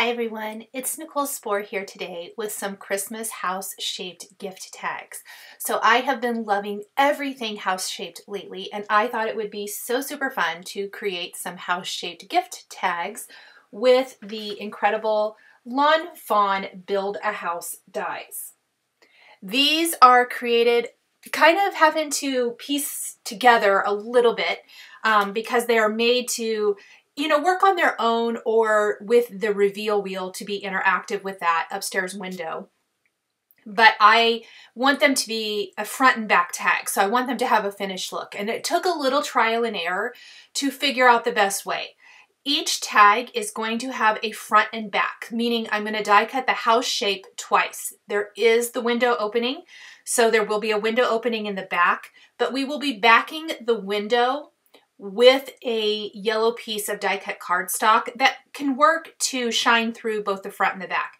Hi everyone, it's Nichol Spohr here today with some Christmas house-shaped gift tags. So I have been loving everything house-shaped lately and I thought it would be so super fun to create some house-shaped gift tags with the incredible Lawn Fawn Build a House dies. These are created kind of having to piece together a little bit um, because they are made to you know, work on their own or with the reveal wheel to be interactive with that upstairs window. But I want them to be a front and back tag. So I want them to have a finished look. And it took a little trial and error to figure out the best way. Each tag is going to have a front and back, meaning I'm going to die cut the house shape twice. There is the window opening, so there will be a window opening in the back, but we will be backing the window with a yellow piece of die cut cardstock that can work to shine through both the front and the back.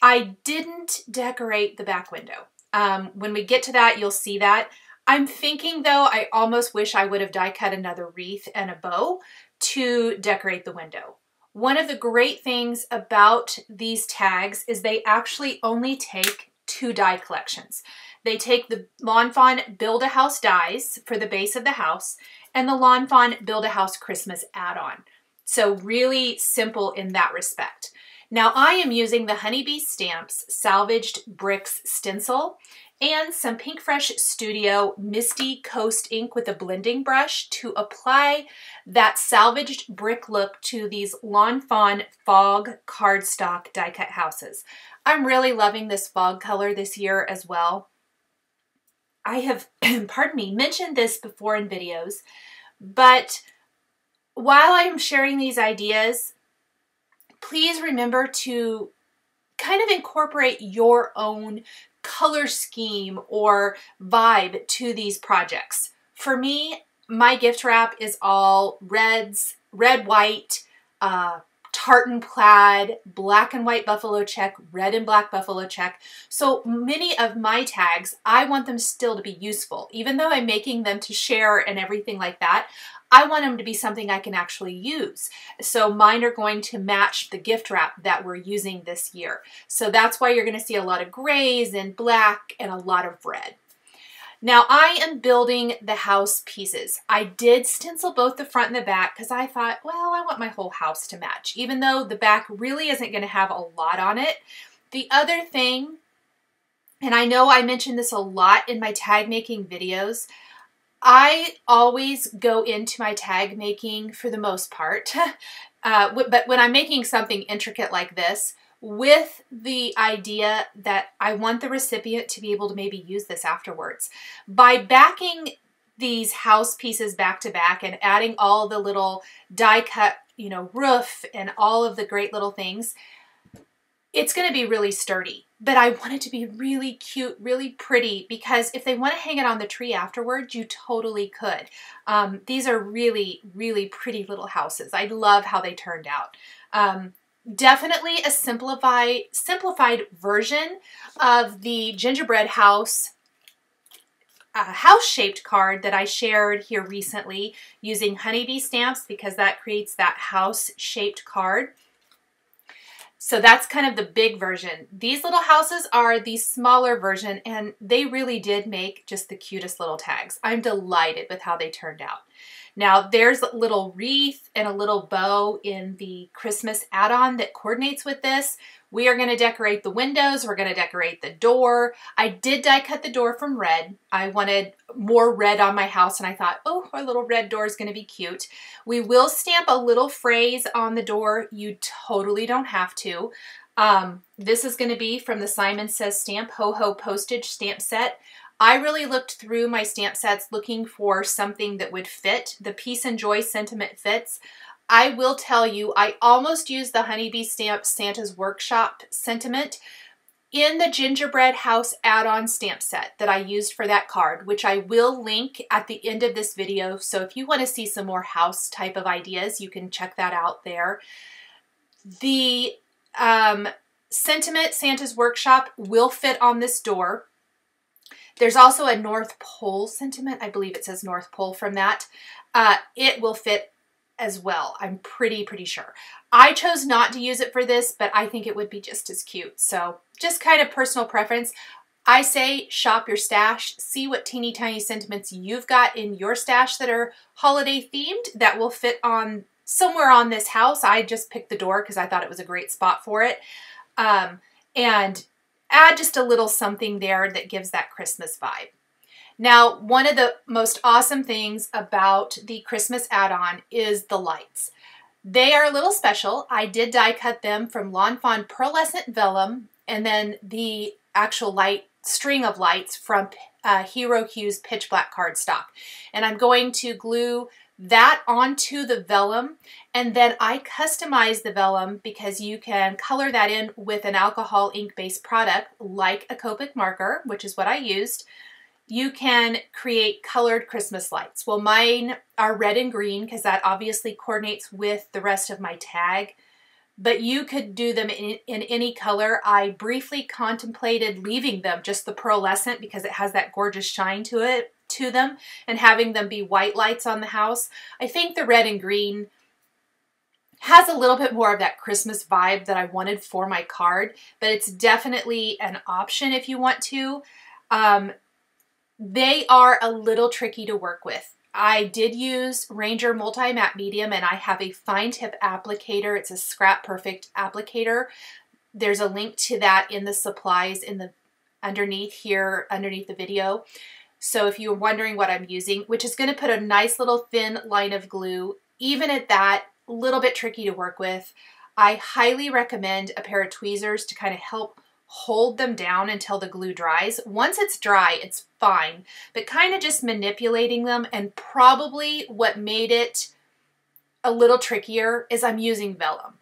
I didn't decorate the back window. Um, when we get to that, you'll see that. I'm thinking though, I almost wish I would have die cut another wreath and a bow to decorate the window. One of the great things about these tags is they actually only take two die collections. They take the Lawn Fawn Build-A-House dies for the base of the house and the Lawn Fawn Build-A-House Christmas add-on. So really simple in that respect. Now I am using the Honeybee Stamps Salvaged Bricks Stencil and some Pinkfresh Studio Misty Coast ink with a blending brush to apply that salvaged brick look to these Lawn Fawn Fog cardstock die cut houses. I'm really loving this fog color this year as well. I have, pardon me, mentioned this before in videos, but while I am sharing these ideas, please remember to kind of incorporate your own color scheme or vibe to these projects. For me, my gift wrap is all reds, red, white, uh, tartan plaid, black and white buffalo check, red and black buffalo check. So many of my tags, I want them still to be useful. Even though I'm making them to share and everything like that, I want them to be something I can actually use. So mine are going to match the gift wrap that we're using this year. So that's why you're gonna see a lot of grays and black and a lot of red. Now I am building the house pieces. I did stencil both the front and the back because I thought, well, I want my whole house to match, even though the back really isn't going to have a lot on it. The other thing, and I know I mentioned this a lot in my tag making videos, I always go into my tag making for the most part, uh, but when I'm making something intricate like this, with the idea that I want the recipient to be able to maybe use this afterwards. By backing these house pieces back to back and adding all the little die cut, you know, roof and all of the great little things, it's going to be really sturdy. But I want it to be really cute, really pretty, because if they want to hang it on the tree afterwards, you totally could. Um, these are really, really pretty little houses. I love how they turned out. Um, definitely a simplified simplified version of the gingerbread house uh, house-shaped card that I shared here recently using honeybee stamps because that creates that house-shaped card. So that's kind of the big version. These little houses are the smaller version and they really did make just the cutest little tags. I'm delighted with how they turned out. Now there's a little wreath and a little bow in the Christmas add-on that coordinates with this. We are going to decorate the windows. We're going to decorate the door. I did die cut the door from red. I wanted more red on my house and I thought, oh, our little red door is going to be cute. We will stamp a little phrase on the door. You totally don't have to. Um, this is going to be from the Simon Says Stamp Ho Ho Postage Stamp Set. I really looked through my stamp sets looking for something that would fit. The Peace and Joy sentiment fits. I will tell you, I almost used the Honeybee Stamp Santa's Workshop sentiment in the Gingerbread House add-on stamp set that I used for that card, which I will link at the end of this video. So if you want to see some more house type of ideas, you can check that out there. The um, Sentiment Santa's Workshop will fit on this door. There's also a North Pole sentiment. I believe it says North Pole from that. Uh, it will fit as well. I'm pretty, pretty sure. I chose not to use it for this, but I think it would be just as cute. So just kind of personal preference. I say shop your stash, see what teeny tiny sentiments you've got in your stash that are holiday themed that will fit on somewhere on this house. I just picked the door because I thought it was a great spot for it. Um, and add just a little something there that gives that Christmas vibe. Now, one of the most awesome things about the Christmas add-on is the lights. They are a little special. I did die cut them from Lawn Fawn Pearlescent Vellum and then the actual light string of lights from uh, Hero Hues Pitch Black cardstock. And I'm going to glue that onto the vellum and then I customize the vellum because you can color that in with an alcohol ink based product like a Copic marker, which is what I used. You can create colored Christmas lights. Well, mine are red and green because that obviously coordinates with the rest of my tag but you could do them in, in, any color. I briefly contemplated leaving them just the pearlescent because it has that gorgeous shine to it to them and having them be white lights on the house. I think the red and green has a little bit more of that Christmas vibe that I wanted for my card, but it's definitely an option if you want to. Um, they are a little tricky to work with. I did use Ranger Multi Matte Medium and I have a fine tip applicator. It's a Scrap Perfect applicator. There's a link to that in the supplies in the underneath here, underneath the video. So if you're wondering what I'm using, which is going to put a nice little thin line of glue, even at that, little bit tricky to work with. I highly recommend a pair of tweezers to kind of help hold them down until the glue dries. Once it's dry, it's fine, but kind of just manipulating them and probably what made it a little trickier is I'm using vellum.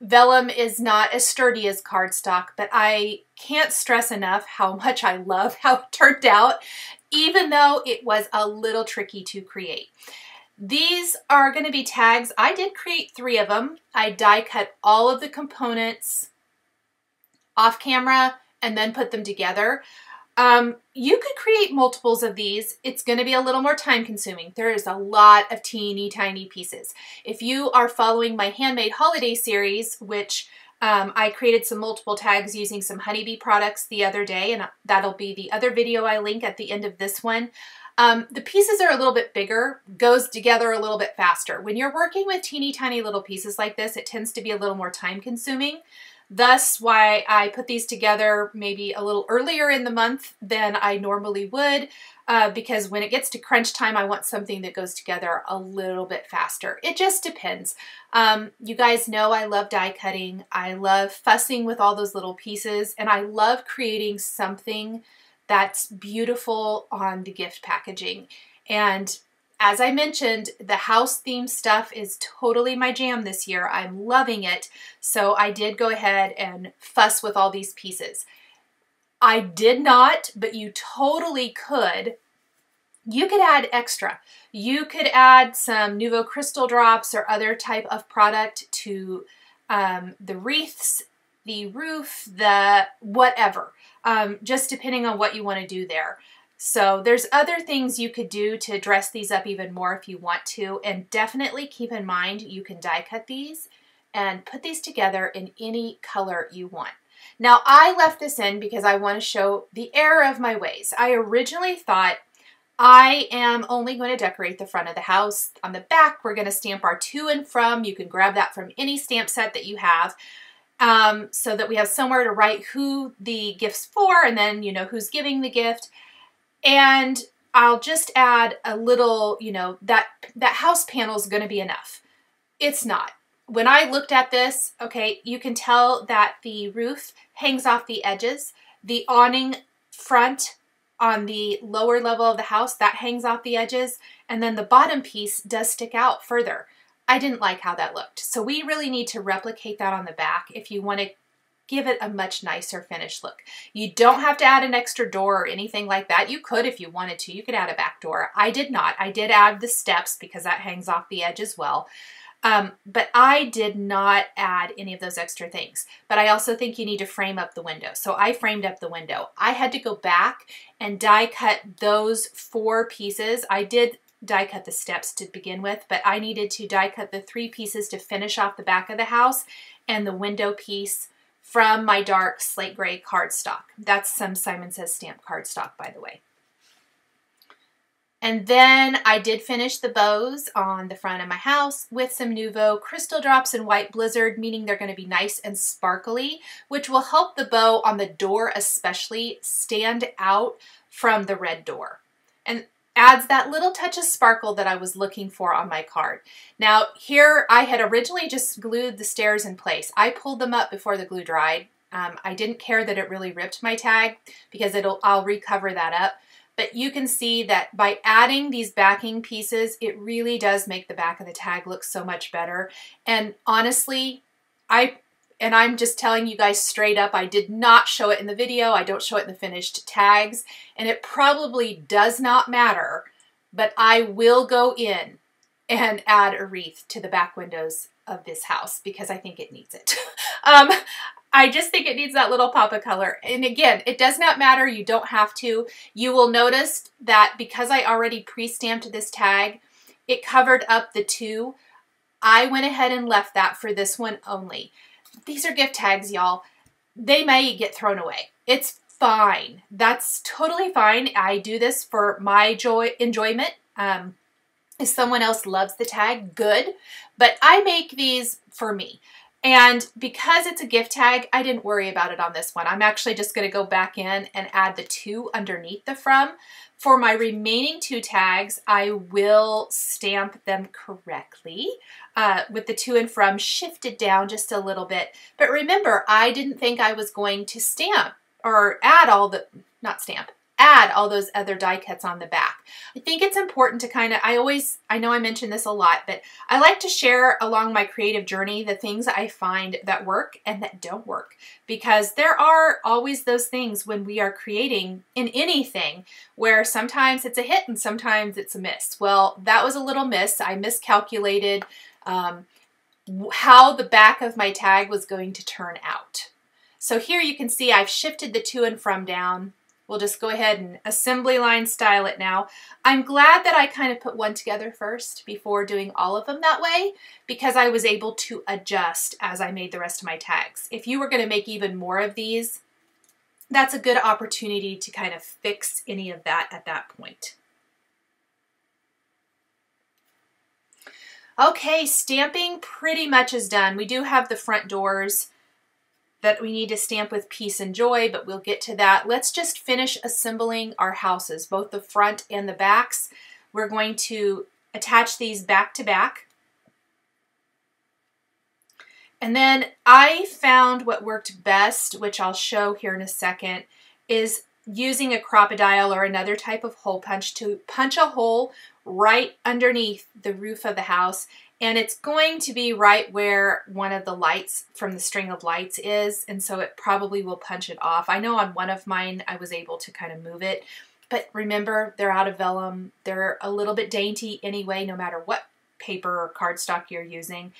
Vellum is not as sturdy as cardstock, but I can't stress enough how much I love how it turned out, even though it was a little tricky to create. These are going to be tags. I did create three of them. I die cut all of the components off camera and then put them together. Um, you could create multiples of these. It's going to be a little more time consuming. There is a lot of teeny tiny pieces. If you are following my handmade holiday series, which um, I created some multiple tags using some honeybee products the other day, and that'll be the other video I link at the end of this one. Um, the pieces are a little bit bigger, goes together a little bit faster. When you're working with teeny tiny little pieces like this, it tends to be a little more time consuming. Thus why I put these together maybe a little earlier in the month than I normally would uh, because when it gets to crunch time, I want something that goes together a little bit faster. It just depends. Um, you guys know I love die cutting. I love fussing with all those little pieces and I love creating something that's beautiful on the gift packaging. And as I mentioned, the house theme stuff is totally my jam this year. I'm loving it. So I did go ahead and fuss with all these pieces. I did not, but you totally could. You could add extra. You could add some Nuvo crystal drops or other type of product to um, the wreaths, the roof, the whatever, um, just depending on what you want to do there. So there's other things you could do to dress these up even more if you want to. And definitely keep in mind you can die cut these and put these together in any color you want. Now I left this in because I want to show the error of my ways. I originally thought I am only going to decorate the front of the house. On the back, we're going to stamp our to and from. You can grab that from any stamp set that you have um, so that we have somewhere to write who the gift's for and then, you know, who's giving the gift. And I'll just add a little, you know, that, that house panel is going to be enough. It's not. When I looked at this, okay, you can tell that the roof hangs off the edges. The awning front on the lower level of the house, that hangs off the edges. And then the bottom piece does stick out further. I didn't like how that looked. So we really need to replicate that on the back if you want to give it a much nicer finished look. You don't have to add an extra door or anything like that. You could if you wanted to. You could add a back door. I did not. I did add the steps because that hangs off the edge as well. Um, but I did not add any of those extra things. But I also think you need to frame up the window. So I framed up the window. I had to go back and die cut those four pieces. I did die cut the steps to begin with, but I needed to die cut the three pieces to finish off the back of the house and the window piece from my dark slate gray cardstock. That's some Simon Says stamp cardstock, by the way. And then I did finish the bows on the front of my house with some Nuvo Crystal Drops and White Blizzard, meaning they're going to be nice and sparkly, which will help the bow on the door especially stand out from the red door. And adds that little touch of sparkle that I was looking for on my card. Now here I had originally just glued the stairs in place. I pulled them up before the glue dried. Um, I didn't care that it really ripped my tag because it'll I'll recover that up. But you can see that by adding these backing pieces, it really does make the back of the tag look so much better. And honestly, I and I'm just telling you guys straight up, I did not show it in the video. I don't show it in the finished tags, and it probably does not matter, but I will go in and add a wreath to the back windows of this house because I think it needs it. um, I just think it needs that little pop of color. And again, it does not matter. You don't have to. You will notice that because I already pre-stamped this tag, it covered up the two. I went ahead and left that for this one only. These are gift tags, y'all. They may get thrown away. It's fine. That's totally fine. I do this for my joy enjoyment. Um, if someone else loves the tag, good. But I make these for me. And because it's a gift tag, I didn't worry about it on this one. I'm actually just going to go back in and add the two underneath the from. For my remaining two tags, I will stamp them correctly uh, with the to and from shifted down just a little bit. But remember, I didn't think I was going to stamp or add all the, not stamp, all those other die cuts on the back. I think it's important to kind of, I always, I know I mention this a lot, but I like to share along my creative journey the things I find that work and that don't work because there are always those things when we are creating in anything where sometimes it's a hit and sometimes it's a miss. Well, that was a little miss. I miscalculated um, how the back of my tag was going to turn out. So here you can see I've shifted the to and from down We'll just go ahead and assembly line style it now. I'm glad that I kind of put one together first before doing all of them that way because I was able to adjust as I made the rest of my tags. If you were going to make even more of these, that's a good opportunity to kind of fix any of that at that point. Okay, stamping pretty much is done. We do have the front doors that we need to stamp with peace and joy, but we'll get to that. Let's just finish assembling our houses, both the front and the backs. We're going to attach these back to back. And then I found what worked best, which I'll show here in a second, is using a Crop-A-Dile or another type of hole punch to punch a hole right underneath the roof of the house and it's going to be right where one of the lights from the string of lights is and so it probably will punch it off. I know on one of mine I was able to kind of move it but remember they're out of vellum. They're a little bit dainty anyway no matter what paper or cardstock you're using.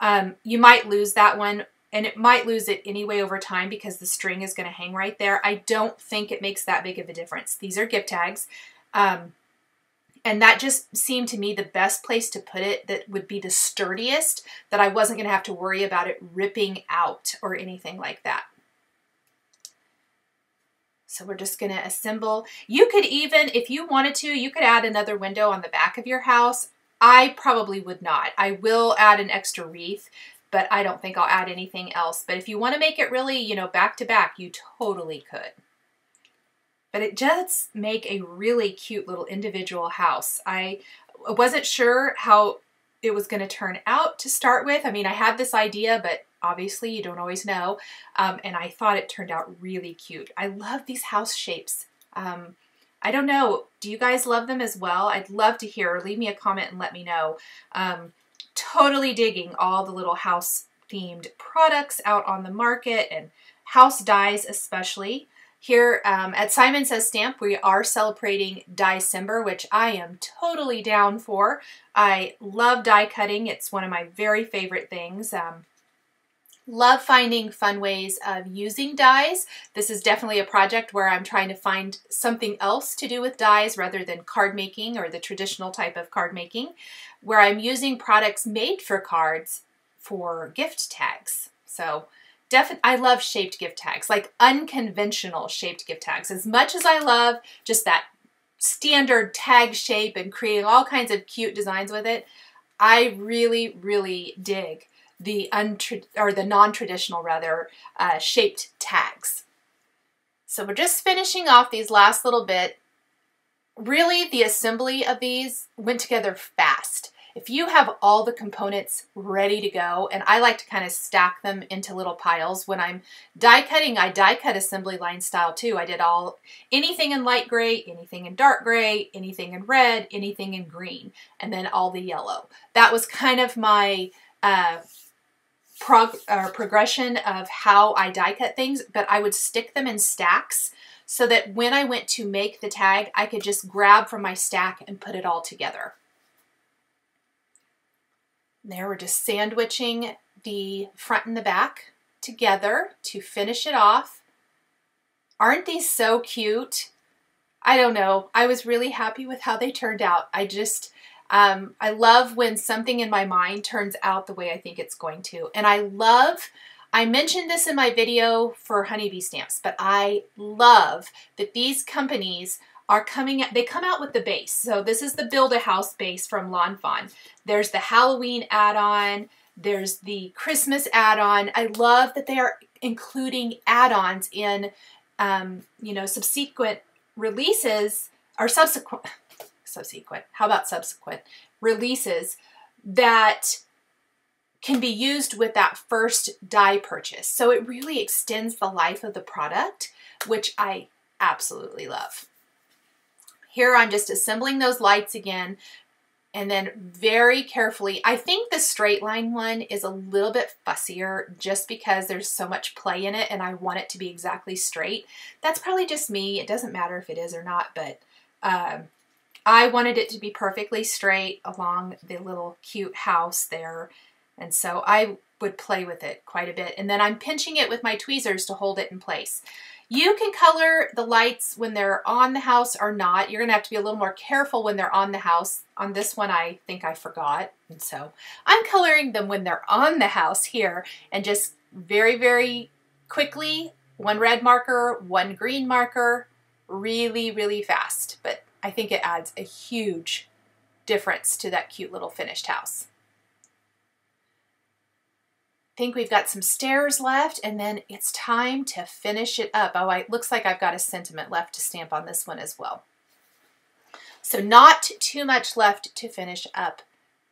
Um, you might lose that one and it might lose it anyway over time because the string is going to hang right there. I don't think it makes that big of a difference. These are gift tags. Um, and that just seemed to me the best place to put it that would be the sturdiest, that I wasn't going to have to worry about it ripping out or anything like that. So we're just going to assemble. You could even, if you wanted to, you could add another window on the back of your house. I probably would not. I will add an extra wreath, but I don't think I'll add anything else. But if you want to make it really, you know, back to back, you totally could but it does make a really cute little individual house. I wasn't sure how it was going to turn out to start with. I mean, I had this idea, but obviously you don't always know. Um, and I thought it turned out really cute. I love these house shapes. Um, I don't know, do you guys love them as well? I'd love to hear. Leave me a comment and let me know. Um, totally digging all the little house themed products out on the market and house dies especially. Here um, at Simon Says Stamp, we are celebrating December, which I am totally down for. I love die cutting. It's one of my very favorite things. Um, Love finding fun ways of using dies. This is definitely a project where I'm trying to find something else to do with dies rather than card making or the traditional type of card making, where I'm using products made for cards for gift tags. So definitely, I love shaped gift tags, like unconventional shaped gift tags. As much as I love just that standard tag shape and creating all kinds of cute designs with it, I really, really dig the untra- or the non-traditional rather uh, shaped tags. So we're just finishing off these last little bit. Really, the assembly of these went together fast. If you have all the components ready to go, and I like to kind of stack them into little piles. When I'm die cutting, I die cut assembly line style too. I did all, anything in light gray, anything in dark gray, anything in red, anything in green, and then all the yellow. That was kind of my uh, prog or progression of how I die cut things, but I would stick them in stacks so that when I went to make the tag, I could just grab from my stack and put it all together. There we're just sandwiching the front and the back together to finish it off. Aren't these so cute? I don't know. I was really happy with how they turned out. I just, um, I love when something in my mind turns out the way I think it's going to. And I love, I mentioned this in my video for honeybee stamps, but I love that these companies are coming they come out with the base. So this is the Build a House base from Lawn Fawn. There's the Halloween add-on, there's the Christmas add-on. I love that they are including add-ons in um, you know, subsequent releases or subsequent subsequent, how about subsequent releases that can be used with that first die purchase. So it really extends the life of the product, which I absolutely love. Here I'm just assembling those lights again and then very carefully, I think the straight line one is a little bit fussier just because there's so much play in it and I want it to be exactly straight. That's probably just me. It doesn't matter if it is or not, but um, I wanted it to be perfectly straight along the little cute house there. And so I would play with it quite a bit. And then I'm pinching it with my tweezers to hold it in place. You can color the lights when they're on the house or not. You're going to have to be a little more careful when they're on the house. On this one, I think I forgot. And so I'm coloring them when they're on the house here and just very, very quickly, one red marker, one green marker, really, really fast. But I think it adds a huge difference to that cute little finished house. Think we've got some stairs left and then it's time to finish it up. Oh, it looks like I've got a sentiment left to stamp on this one as well. So not too much left to finish up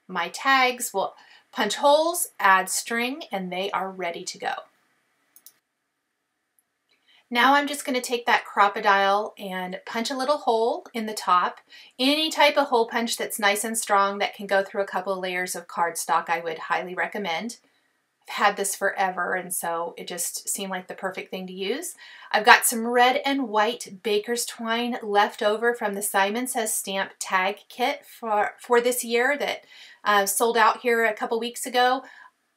my tags. We'll punch holes, add string, and they are ready to go. Now I'm just going to take that Crop-A-Dile and punch a little hole in the top. Any type of hole punch that's nice and strong that can go through a couple of layers of cardstock I would highly recommend. I've had this forever and so it just seemed like the perfect thing to use. I've got some red and white baker's twine left over from the Simon Says Stamp tag kit for, for this year that uh, sold out here a couple weeks ago.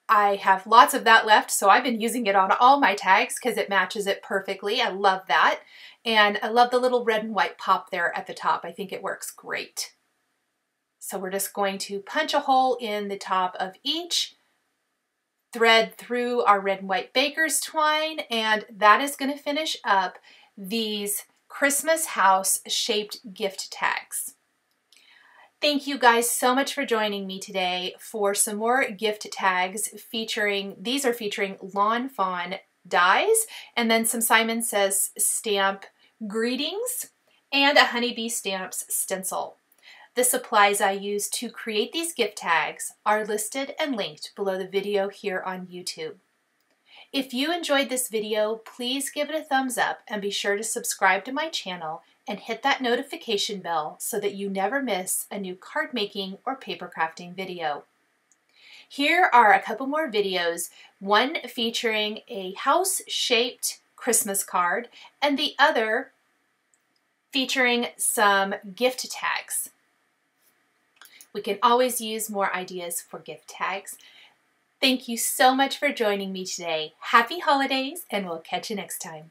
I have lots of that left, so I've been using it on all my tags because it matches it perfectly. I love that. And I love the little red and white pop there at the top. I think it works great. So we're just going to punch a hole in the top of each, thread through our red and white baker's twine, and that is going to finish up these Christmas house shaped gift tags. Thank you guys so much for joining me today for some more gift tags featuring, these are featuring Lawn Fawn dies and then some Simon Says stamp greetings and a Honeybee Stamps stencil. The supplies I use to create these gift tags are listed and linked below the video here on YouTube. If you enjoyed this video, please give it a thumbs up and be sure to subscribe to my channel and hit that notification bell so that you never miss a new card making or paper crafting video. Here are a couple more videos, one featuring a house-shaped Christmas card and the other featuring some gift tags. We can always use more ideas for gift tags. Thank you so much for joining me today. Happy holidays, and we'll catch you next time.